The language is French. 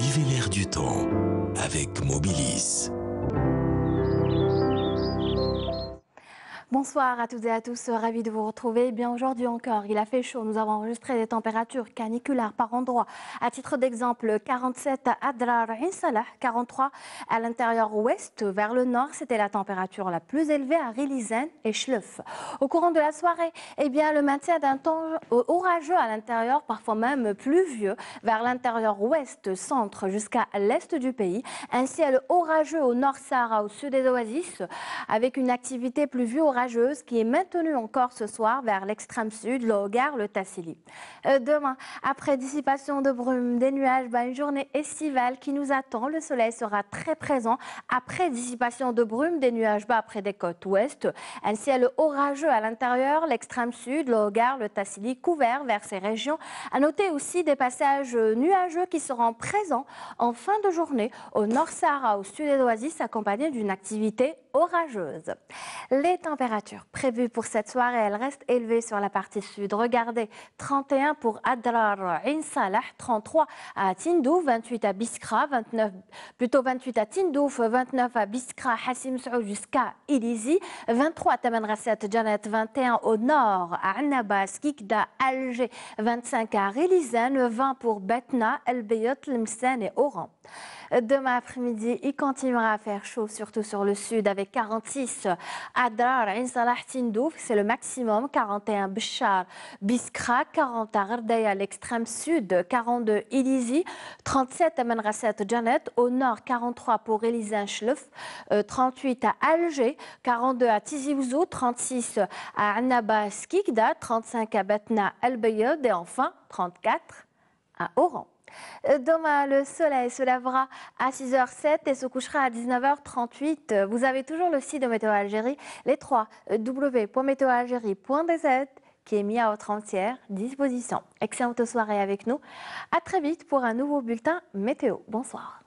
Suivez l'air du temps avec Mobilis. Bonsoir à toutes et à tous, ravi de vous retrouver. Bien aujourd'hui encore, il a fait chaud. Nous avons enregistré des températures caniculaires par endroit. À titre d'exemple, 47 à Adrar Salah, 43 à l'intérieur ouest. Vers le nord, c'était la température la plus élevée à Rilizen et Schleuf. Au courant de la soirée, eh bien, le maintien d'un temps orageux à l'intérieur, parfois même pluvieux, vers l'intérieur ouest, centre jusqu'à l'est du pays. Un ciel orageux au nord Sahara, au sud des oasis, avec une activité pluvieuse qui est maintenue encore ce soir vers l'extrême sud, le Hogar, le Tassili. Euh, demain, après dissipation de brume, des nuages, bah, une journée estivale qui nous attend. Le soleil sera très présent. Après dissipation de brume, des nuages bas près des côtes ouest, un ciel orageux à l'intérieur, l'extrême sud, le Hogar, le Tassili couvert vers ces régions. À noter aussi des passages nuageux qui seront présents en fin de journée au nord Sahara, au sud des Oasis, accompagnés d'une activité orageuse. Les températures prévues pour cette soirée, elles restent élevées sur la partie sud. Regardez, 31 pour Adrar, Insalah, 33 à Tindouf, 28 à Biskra, 29, plutôt 28 à Tindouf, 29 à Biskra, Hassim jusqu'à Ilizi, 23 à Tamanrasset, Janet, 21 au nord à Annabas, Kikda, Alger, 25 à Rilizan, 20 pour Betna, El Beyot, Limsen et Oran. Demain après-midi, il continuera à faire chaud, surtout sur le sud, avec 46 à Dar, Salah, Tindouf, c'est le maximum, 41 Bishar, Biskra, 40 à à l'extrême sud, 42 Ilizi, 37 à Manrasset, Janet, au nord, 43 pour Elisa Schleuf, 38 à Alger, 42 à Tizi Ouzou, 36 à Annaba Skikda, 35 à Batna El et enfin 34 à Oran. Demain, le soleil se lèvera à 6h07 et se couchera à 19h38. Vous avez toujours le site de Météo Algérie, les 3 www.météoalgérie.dz qui est mis à votre entière disposition. Excellente soirée avec nous. À très vite pour un nouveau bulletin météo. Bonsoir.